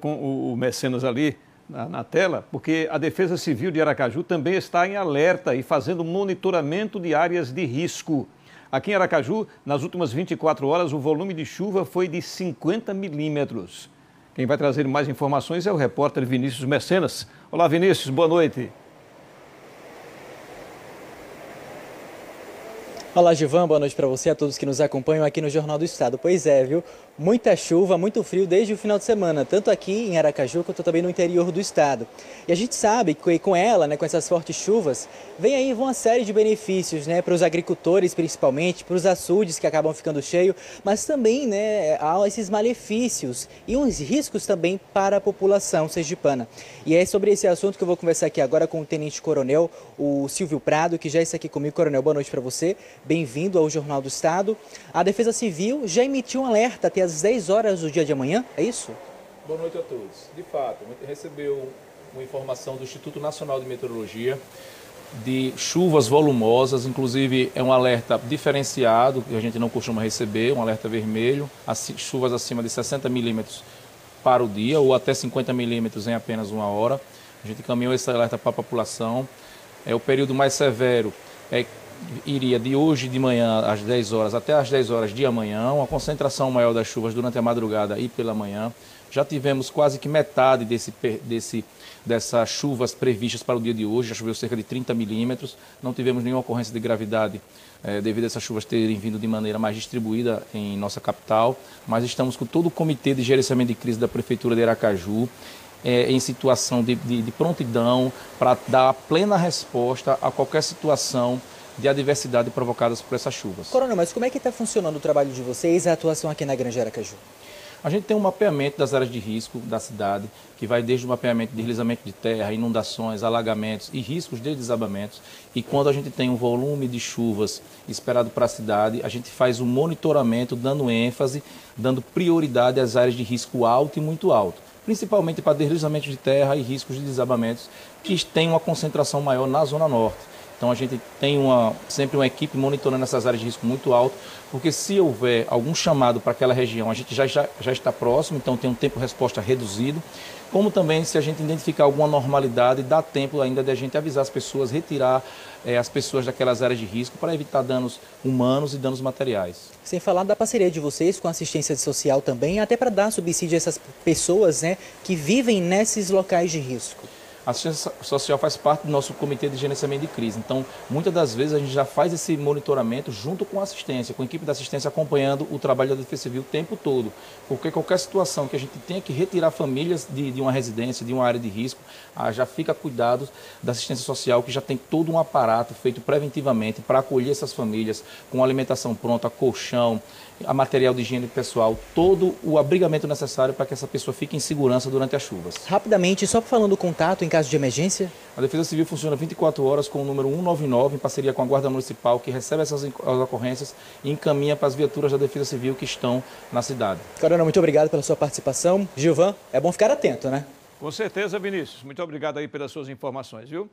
com o Mecenas ali na, na, tela, porque a Defesa Civil de Aracaju também está em alerta e fazendo monitoramento de áreas de risco. Aqui em Aracaju, nas últimas 24 horas, o volume de chuva foi de 50 milímetros. Quem vai trazer mais informações é o repórter Vinícius Mecenas. Olá, Vinícius, boa noite. Olá, Givan, boa noite para você e a todos que nos acompanham aqui no Jornal do Estado. Pois é, viu? Muita chuva, muito frio desde o final de semana, tanto aqui em Aracaju quanto também no interior do estado. E a gente sabe que com ela, né, com essas fortes chuvas, vem aí uma série de benefícios, né, para os agricultores principalmente, para os açudes que acabam ficando cheios, mas também, né, há esses malefícios e uns riscos também para a população sergipana. E é sobre esse assunto que eu vou conversar aqui agora com o Tenente Coronel, o Silvio Prado, que já está aqui comigo. Coronel, boa noite para você. Bem-vindo ao Jornal do Estado. A Defesa Civil já emitiu um alerta até às 10 horas do dia de amanhã, é isso? Boa noite a todos. De fato, recebeu uma informação do Instituto Nacional de Meteorologia de chuvas volumosas, inclusive é um alerta diferenciado que a gente não costuma receber, um alerta vermelho, chuvas acima de 60 milímetros para o dia ou até 50 milímetros em apenas uma hora. A gente caminhou esse alerta para a população. É o período mais severo é iria de hoje de manhã às 10 horas até às 10 horas de amanhã, uma concentração maior das chuvas durante a madrugada e pela manhã. Já tivemos quase que metade desse, desse, dessas chuvas previstas para o dia de hoje, já choveu cerca de 30 milímetros. Não tivemos nenhuma ocorrência de gravidade é, devido a essas chuvas terem vindo de maneira mais distribuída em nossa capital, mas estamos com todo o comitê de gerenciamento de crise da Prefeitura de Aracaju é, em situação de, de, de prontidão para dar plena resposta a qualquer situação de adversidade provocadas por essas chuvas. Coronel, mas como é que está funcionando o trabalho de vocês, a atuação aqui na Granja Aracaju? A gente tem um mapeamento das áreas de risco da cidade, que vai desde o mapeamento de deslizamento de terra, inundações, alagamentos e riscos de desabamentos. E quando a gente tem um volume de chuvas esperado para a cidade, a gente faz um monitoramento, dando ênfase, dando prioridade às áreas de risco alto e muito alto, principalmente para deslizamentos de terra e riscos de desabamentos, que têm uma concentração maior na Zona Norte. Então a gente tem uma, sempre uma equipe monitorando essas áreas de risco muito alto, porque se houver algum chamado para aquela região, a gente já, já, já está próximo, então tem um tempo de resposta reduzido. Como também, se a gente identificar alguma normalidade, dá tempo ainda de a gente avisar as pessoas, retirar é, as pessoas daquelas áreas de risco para evitar danos humanos e danos materiais. Sem falar da parceria de vocês com a assistência social também, até para dar subsídio a essas pessoas né, que vivem nesses locais de risco. A assistência social faz parte do nosso comitê de gerenciamento de crise. Então, muitas das vezes a gente já faz esse monitoramento junto com a assistência, com a equipe da assistência acompanhando o trabalho da Defesa Civil o tempo todo. Porque qualquer situação que a gente tenha que retirar famílias de, de uma residência, de uma área de risco, ah, já fica cuidado da assistência social, que já tem todo um aparato feito preventivamente para acolher essas famílias com alimentação pronta, colchão, a material de higiene pessoal, todo o abrigamento necessário para que essa pessoa fique em segurança durante as chuvas. Rapidamente, só falando do contato em caso de emergência? A Defesa Civil funciona 24 horas com o número 199, em parceria com a Guarda Municipal, que recebe essas ocorrências e encaminha para as viaturas da Defesa Civil que estão na cidade. Coronel, muito obrigado pela sua participação. Gilvan, é bom ficar atento, né? Com certeza, Vinícius. Muito obrigado aí pelas suas informações, viu?